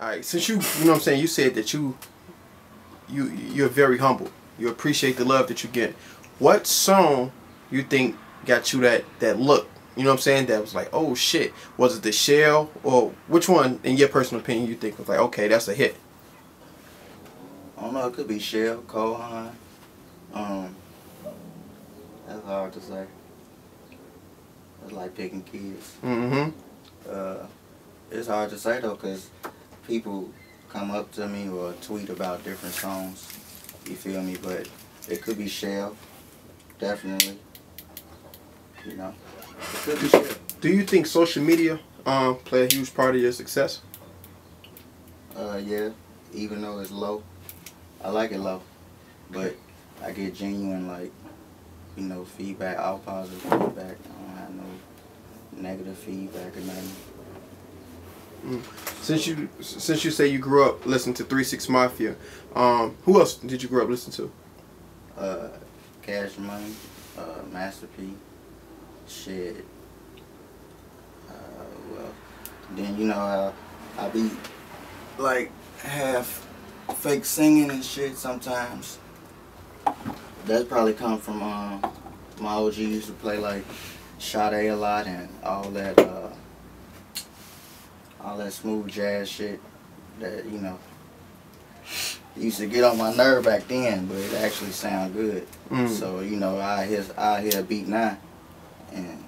All right, since you, you know what I'm saying, you said that you, you, you're very humble. You appreciate the love that you get. What song you think got you that that look? You know what I'm saying? That was like, oh shit. Was it the Shell or which one, in your personal opinion, you think was like, okay, that's a hit? I don't know. It could be Shell, Cole Haan. Um, that's hard to say. It's like picking kids. Mm-hmm. Uh, it's hard to say though, cause people come up to me or tweet about different songs. You feel me? But it could be Shell, definitely. You know, it could be Shell. Do you think social media um play a huge part of your success? Uh, yeah. Even though it's low, I like it low, but I get genuine like, you know, feedback, all positive feedback. I don't have no negative feedback or nothing. Since you since you say you grew up listening to Three Six Mafia, um, who else did you grow up listening to? uh, Cash Money, uh, Master P, shit. Uh, well, then you know I be like half fake singing and shit sometimes. That's probably come from um, my OG used to play like Sade a lot and all that uh, all that smooth jazz shit that you know used to get on my nerve back then, but it actually sound good. Mm. So you know, I hear I hear a beat now, and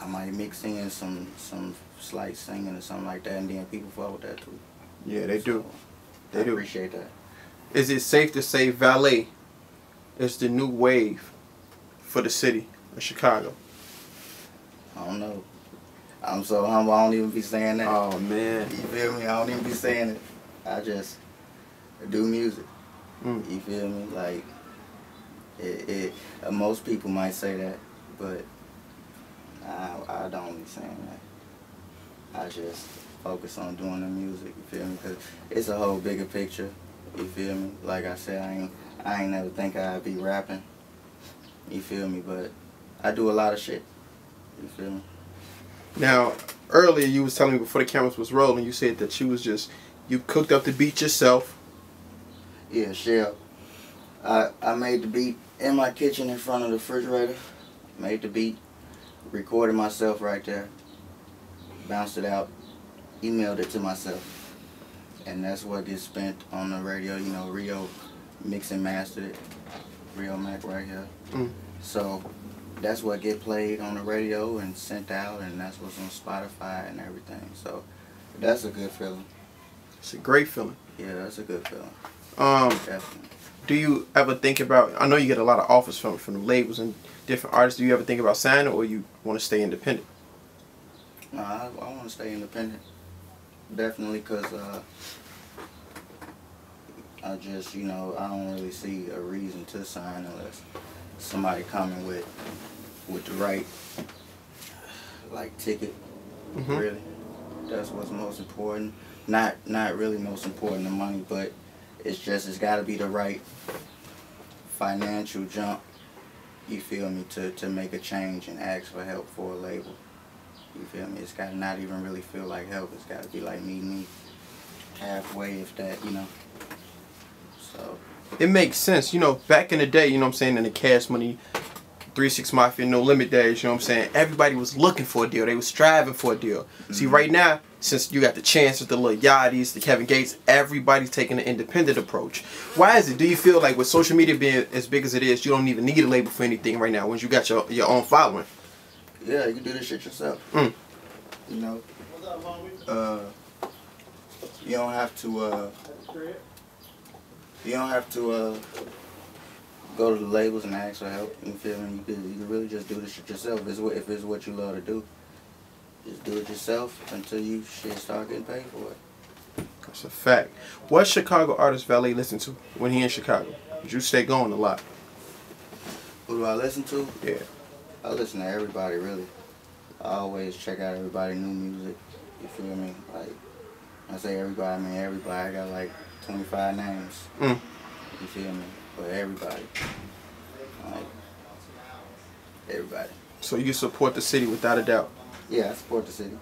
I might mix in some some slight singing or something like that, and then people fuck with that too. Yeah, they do. They I do. appreciate that. Is it safe to say Valee is the new wave for the city of Chicago? I don't know. I'm so humble. I don't even be saying that. Oh man. You feel me? I don't even be saying it. I just do music. Mm. You feel me? Like it, it uh, most people might say that, but I I don't be saying that. I just focus on doing the music. You feel me? Cause it's a whole bigger picture. You feel me? Like I said, I ain't I ain't never think I'd be rapping. You feel me? But I do a lot of shit. You feel me? Now, earlier you was telling me before the cameras was rolling, you said that you was just you cooked up the beat yourself. Yeah, Shell. I I made the beat in my kitchen in front of the refrigerator. Made the beat, recorded myself right there, bounced it out, emailed it to myself, and that's what gets spent on the radio. You know, Rio mix and mastered it. Rio Mac right here. Mm. So that's what get played on the radio and sent out, and that's what's on Spotify and everything. So that's a good feeling. It's a great feeling. Yeah, that's a good feeling. Um, Definitely. do you ever think about? I know you get a lot of offers from from the labels and different artists. Do you ever think about signing, or you want to stay independent? No, I, I want to stay independent. Definitely, cause uh, I just you know I don't really see a reason to sign unless somebody coming with with the right like ticket. Mhm. Really, that's what's most important. Not not really most important the money, but it's just it's got to be the right financial jump. You feel me to to make a change and ask for help for a label. You feel me? It's got to not even really feel like help. It's got to be like meet me halfway, if that, you know. So, It makes sense. You know, back in the day, you know what I'm saying, in the cash money, 36 Mafia, No Limit days, you know what I'm saying, everybody was looking for a deal. They was striving for a deal. See, Mhm. right now, since you got the chance with the Lil Yachty's, the Kevin Gates, everybody's taking an independent approach. Why is it? Do you feel like with social media being as big as it is, you don't even need a label for anything right now once you got your, your own following? yeah, you can do this shit yourself. Mm. You know? Uh, you don't have to, uh, you don't have to, uh, go to the labels and ask for help. You feel me? You can, you can really just do this shit yourself if it's, what- if it's what you love to do. Just do it yourself until you shit start getting paid for it. That's a fact. What Chicago artist Valee listen to when he in Chicago? you stay going a lot. Who do I listen to? Yeah. I listen to everybody really. I always check out everybody new music. You feel me? Like I say everybody, I mean everybody. I got like 25 names. Mm. You feel me? But everybody. Like everybody. So you support the city without a doubt. Yeah, I support the city.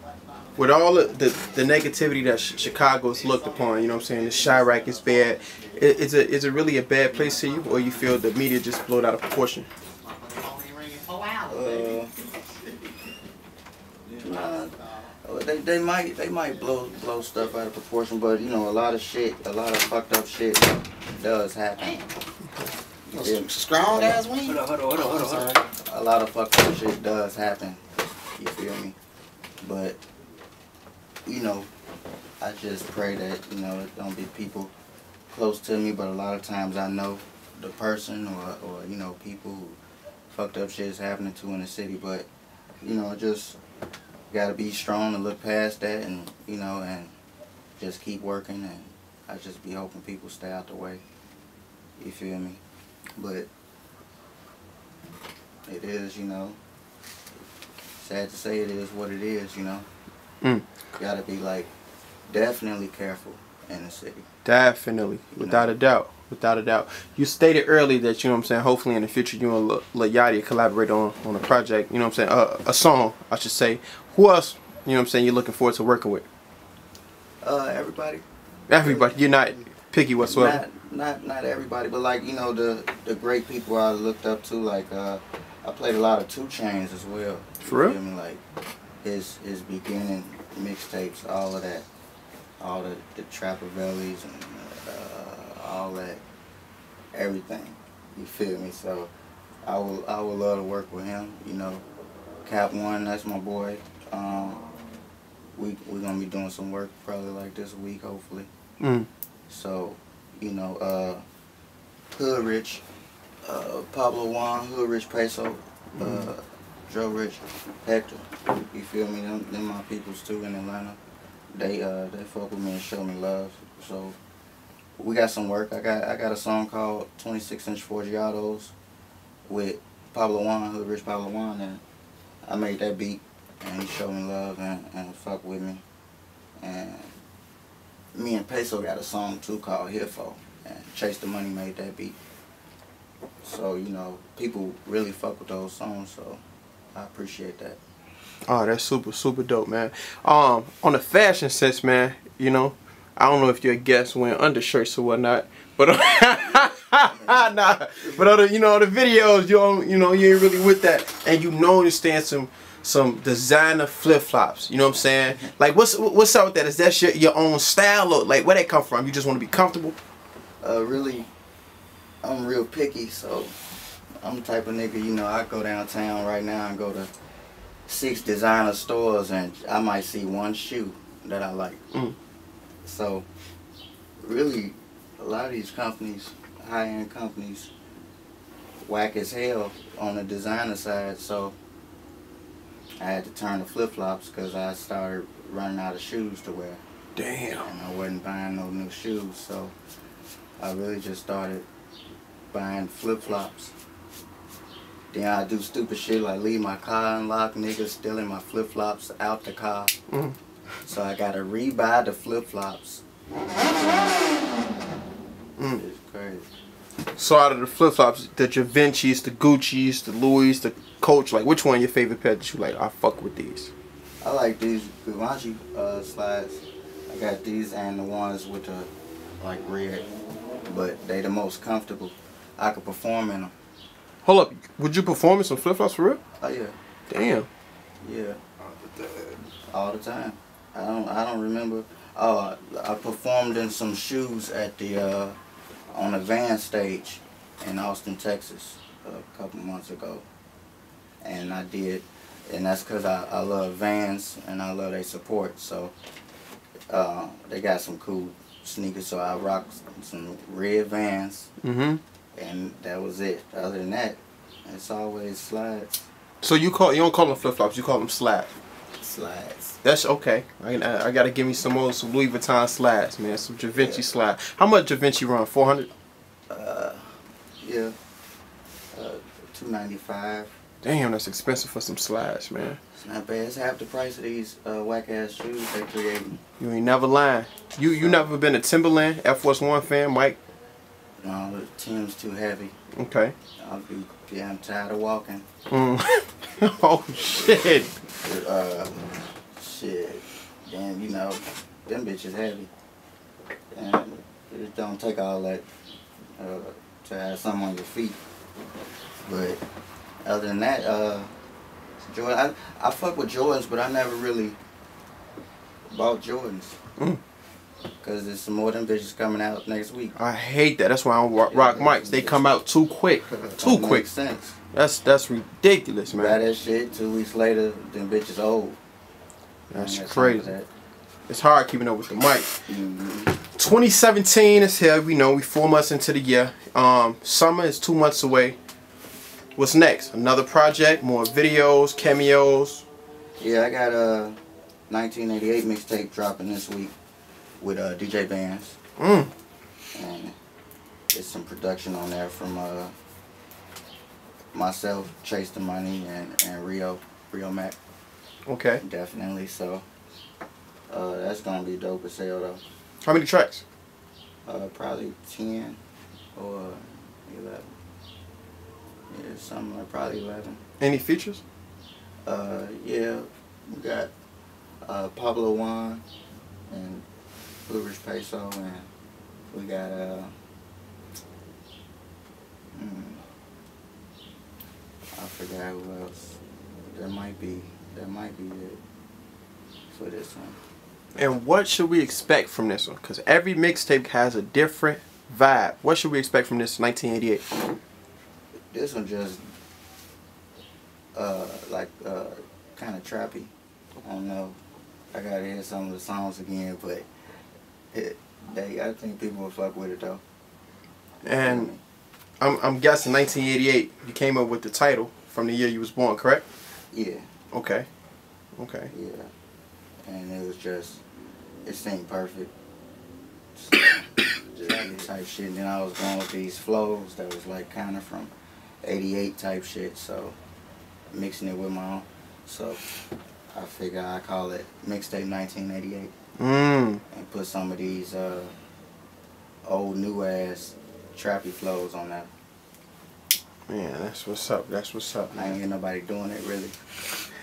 With all the, the, the negativity that ch- Chicago's looked upon, you know what I'm saying? The Chiraq is bad. I- Is it is it really a bad place to you, or you feel the media just blew it out of proportion? Uh, nah, uh, Oh, they they might they might blow blow stuff out of proportion, but you know a lot of shit, a lot of fucked up shit does happen. You? Strong ass wing. Hold on, hold on, hold on. Hold on. a lot of fucked up shit does happen. You feel me? But you know, I just pray that you know it don't be people close to me. But a lot of times I know the person or or you know people who fucked up shit is happening to in the city. But you know, just gotta be strong and look past that, and you know, and just keep working. And I just be hoping people stay out the way. You feel me? But it is, you know. Sad to say it is what it is, you know. Mm. Gotta be like definitely careful in the city. Definitely, without a doubt, without a doubt. You stated earlier that you know what I'm saying. Hopefully, in the future, you and Lil Yachty collaborate on on a project. You know what I'm saying, uh, a song, I should say. Who else? You know what I'm saying. You're looking forward to working with Uh everybody. everybody. You're not picky whatsoever. Not not not everybody, but like, you know, the the great people I looked up to, like uh I played a lot of 2 Chainz as well. For real? You feel me? Like his his beginning mixtapes, all of that. All the, the Trapper Bellies and uh, all that everything. You feel me? So I would I would love to work with him, you know. Cap One, that's my boy. Um, we we're gonna be doing some work probably like this week, hopefully. Mm. So, you know, uh, Hood Rich, uh, Pablo Juan, Hood Rich Peso, uh, Joe Rich, Hector. You feel me? Them, them my peoples too in Atlanta. They uh they fuck with me and show me love. So we got some work. I got I got a song called 26 inch Forgiatos with Pablo Juan, Hood Rich Pablo Juan, and I made that beat and he showed me love and, and fuck with me. And me and Peso got a song too called Here For and Chase the Money made that beat. So, you know, people really fuck with those songs, so I appreciate that. Oh, that's super, super dope, man. Um, on the fashion sense, man, you know, I don't know if your guests wear undershirts or whatnot, but nah, but other, you know, the videos, you don't, you know, you ain't really with that, and you know, understand some some designer flip flops. You know what I'm saying? Like, what's what's up with that? Is that your your own style or like where that come from? You just want to be comfortable? Uh, really, I'm real picky, so I'm the type of nigga, you know, I go downtown right now and go to six designer stores and I might see one shoe that I like. Mm. So, really, a lot of these companies, high-end companies, whack as hell on the designer side, so I had to turn to flip-flops because I started running out of shoes to wear Damn. and I wasn't buying no new shoes, so I really just started buying flip flops. Then I do stupid shit like leave my car unlocked, niggas stealing my flip flops out the car. Mhm. So I gotta rebuy the flip flops. Mm. It's crazy. So out of the flip flops, the Givenchy's, the Gucci's, the Louis, the Coach, like which one your favorite pair that you like? I fuck with these. I like these Givenchy uh, slides. I got these and the ones with the like red, but they the most comfortable. I could perform in them. Hold up, would you perform in some flip flops for real? Oh yeah. Damn. Yeah, all the time. I don't. I don't remember. Oh, I performed in some shoes at the uh, on the van stage in Austin, Texas, a couple months ago, and I did, and that's cause I, I love Vans and I love their support. So uh, they got some cool sneakers. So I rocked some red Vans, Mm-hmm. and that was it. Other than that, it's always slides. So you call you don't call them flip flops, you call them slides. Slides. That's okay. I, I, I gotta give me some old some Louis Vuitton slides, man. Some Givenchy slide. How much Givenchy run? Four hundred. Uh, yeah. Uh, two ninety five. Damn, that's expensive for some slides, man. It's not bad. It's half the price of these uh, whack ass shoes they creating. You ain't never lying. You you never been a Timberland Air Force One fan, Mike? No, the team's too heavy. Okay. I'll be damn tired of walking. Mm. oh shit. Uh, shit. Then you know, them bitches heavy, and it don't take all that uh, to have something on your feet. But other than that, uh, Jordan, I, I fuck with Jordans, but I never really bought Jordans. Mm. Cause there's some more of them bitches coming out next week. I hate that. That's why I don't rock, rock mics. They come out too quick. Too quick. Sense. That's that's ridiculous, Buy man. that shit. Two weeks later, them bitches old. That's And crazy. That. It's hard keeping up with the mic. Mhm. 2017 is here. We know we four months into the year. Um, summer is two months away. What's next? Another project, more videos, cameos. Yeah, I got a 1988 mixtape dropping this week with uh, DJ Bands, Mm. and there's some production on there from uh, myself, Chase the Money, and, and Rio, Rio Mac, Okay. definitely. So uh, that's gonna be dope as hell though. How many tracks? Uh, probably 10 or 11. Yeah, something like probably 11. Any features? Uh, yeah, we got uh, Pablo Juan and Hood Rich Peso, and we got uh, hmm, I forgot who else. There might be, there might be it for this one. And what should we expect from this one? Because every mixtape has a different vibe. What should we expect from this 1988? This one just uh, like uh, kind of trappy. I don't know. I gotta hear some of the songs again, but it, they, I think people will fuck with it though. And I'm, I'm guessing 1988, you came up with the title from the year you was born, correct? yeah, Okay. Okay. yeah, and it was just it ain't perfect. just type shit. And then I was going with these flows that was like kind of from '88 type shit, so mixing it with my own. So I figure I call it mixtape 1988 Mmm. and put some of these uh, old new ass trappy flows on that. Man, that's what's up. That's what's up. I ain't hear nobody doing it really.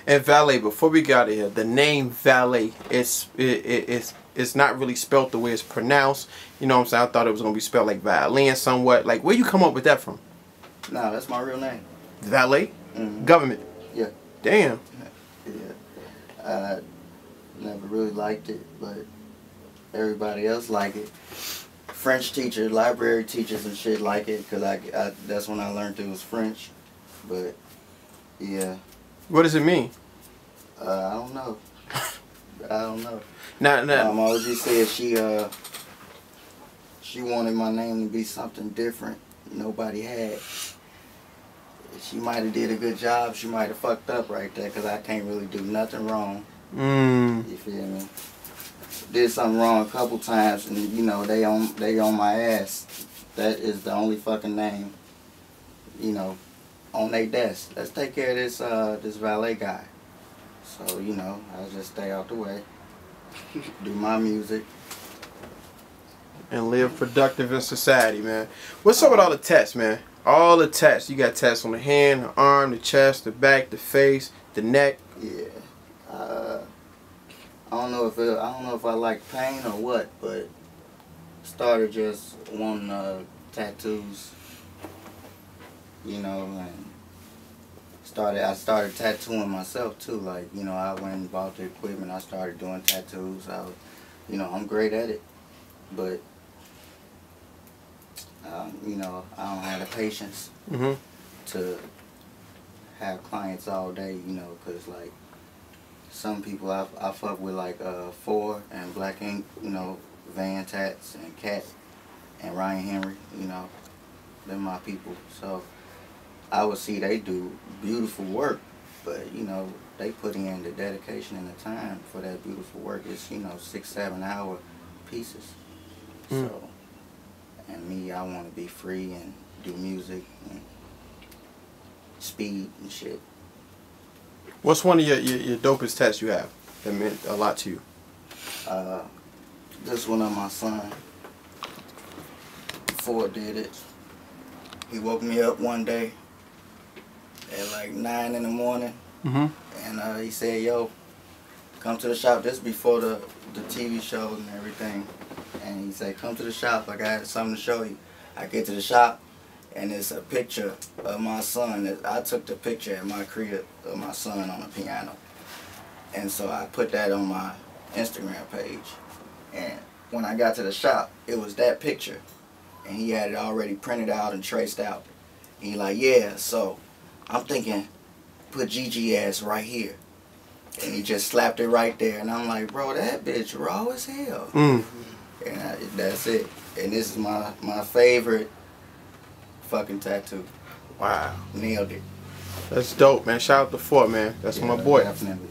And Valee, before we got here, the name Valee, it's it, it, it's it's not really spelled the way it's pronounced. You know what I'm saying? I thought it was gonna be spelled like violin somewhat. Like where you come up with that from? No, that's my real name. Valee? Mhm. Government. Yeah. Damn. Yeah. I never really liked it, but everybody else like it. French teacher, library teachers and shit like it, cause I, I that's when I learned it was French. But yeah, What does it mean? uh, I don't know. I don't know. Now, now Um, OG said she uh she wanted my name to be something different nobody had. She might have did a good job. She might have fucked up right there because I can't really do nothing wrong. mm, You feel me? Did something wrong a couple times, and you know they on they on my ass. That is the only fucking name. You know, on their desk. Let's take care of this uh this Valee guy. So you know, I'll just stay out the way. Do my music. and live productive in society, man. What's up with all the tests, man? All the tests. You got tests on the hand, the arm, the chest, the back, the face, the neck. Yeah. Uh, I don't know if it, I don't know if I like pain or what, but started just wanting uh, tattoos. You know, and started I started tattooing myself too. Like you know, I went and bought the equipment. I started doing tattoos. I, was, you know, I'm great at it, but um, you know, I don't have the patience Mm-hmm. to have clients all day, you know, because like some people I, I fuck with like uh Phor and Black Ink, you know, Van Tats and Cat and Ryan Henry, you know, they're my people. So I would see they do beautiful work, but you know, they put in the dedication and the time for that beautiful work. It's, you know, six, seven hour pieces. Mm. So and me, I want to be free and do music and speed and shit. What's one of your, your, your dopest tests you have that meant a lot to you? Uh, this one of my son. Phor did it. He woke me up one day at like nine in the morning, Mm-hmm. and uh, he said, "Yo, come to the shop." This before the the TV show and everything, and he said, "Come to the shop. I got something to show you." I get to the shop, and it's a picture of my son. I took the picture at my crib of my son on the piano, and so I put that on my Instagram page. And when I got to the shop, it was that picture, and he had it already printed out and traced out. And he like, yeah. So I'm thinking, put Gigi ass right here. And he just slapped it right there, and I'm like, bro, that bitch raw as hell. Mm. And I, that's it. And this is my my favorite fucking tattoo. Wow. Nailed it. That's dope, man. Shout out to Phor, man. That's my boy. Definitely.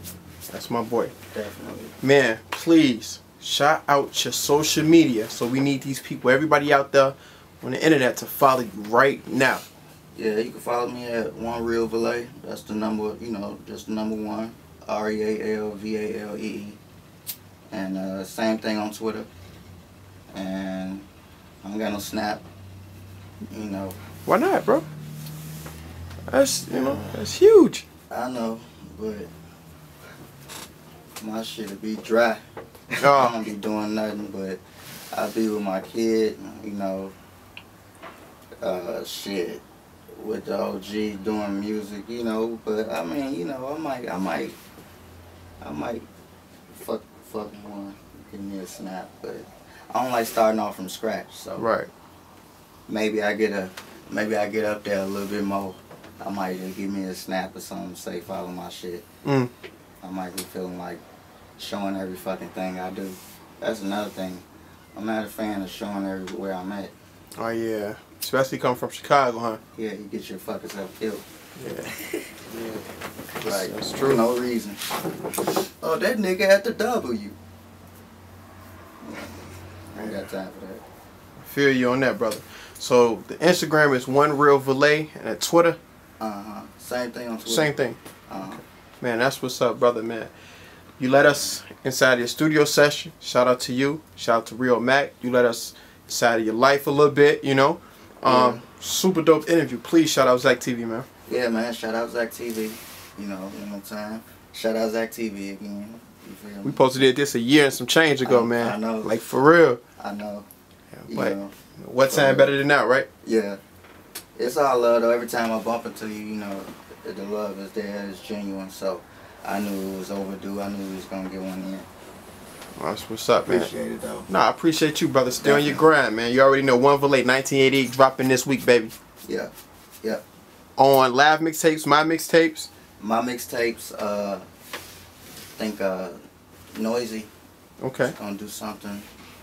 That's my boy. Definitely. Man, please shout out your social media. So we need these people, everybody out there on the internet, to follow you right now. Yeah, you can follow me at One Real Valee. That's the number, you know, just number one. R E A L V A L E E. And uh, same thing on Twitter. And I don't got no Snap. You know, Why not, bro? That's you know, that's huge. I know, but my shit'll be dry. I don't be doing nothing, but I'll be with my kid, you know, uh, shit, with the OG doing music, you know. But I mean, you know, I might, I might, I might fuck, fuck one, give me a snap, but I don't like starting off from scratch. So right. maybe I get a, maybe I get up there a little bit more. I might just give me a snap or something, say follow my shit. Mm. I might be feeling like showing every fucking thing I do. That's another thing. I'm not a fan of showing everywhere I'm at. Oh yeah. Especially coming from Chicago, huh? Yeah, you get your fucking self killed. Yeah. Yeah. Like, That's for true. no reason. Oh, that nigga at the W. I ain't got time for that. Feel you on that, brother. So the Instagram is one real Valee, and at Twitter, Uh huh. Same thing on Twitter. same thing. Uh-huh. Man, that's what's up, brother, man. You let us inside your studio session. Shout out to you. Shout out to Rio Mac. You let us inside of your life a little bit, you know. Um, super dope interview. Please shout out Zack TV, man. Yeah, man. Shout out Zack TV. You know, one more time. Shout out Zack TV again. We posted it this a year and some change ago, I- man. I know. Like for real. I know. You But know. what time better than that, right? Yeah. It's all love though. Every time I bump into you, you know, the the love is there, it's genuine. So I knew it was overdue. I knew we was gonna get one in. That's what's up, man. Appreciate it though. Nah, I appreciate you, brother. Stay on your grind, man. You already know One for late, 1988 dropping this week, baby. Yeah. Yeah. On live mixtapes, my mixtapes. My mixtapes, uh think uh Noisey Okay. gonna do something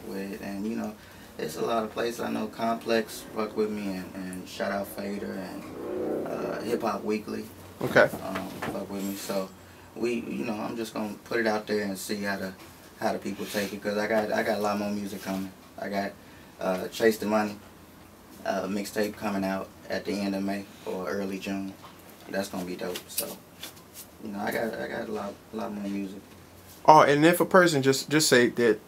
with and you know, it's a lot of places I know Complex fuck with me and, and shout out Fader and uh Hip Hop Weekly. Okay. um, fuck with me. So we, you know, I'm just gonna put it out there and see how the how do people take it. Cause I got I got a lot more music coming. I got uh, Chase the Money uh, mixtape coming out at the end of May or early June. That's gonna be dope. So you know, I got I got a lot a lot more music. Oh, and if a person just just say that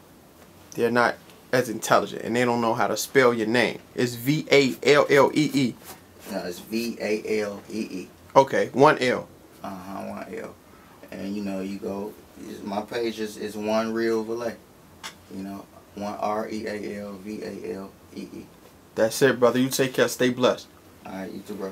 they're not as intelligent and they don't know how to spell your name, it's V A L L E E. No, it's V A L E E. Okay, one L. Uh huh. One L. And you know, you go. Is- My page is, is one real Valee. You know, one R E A L V A L E E. That's it, brother. You take care. Stay blessed. All right, you too, bro.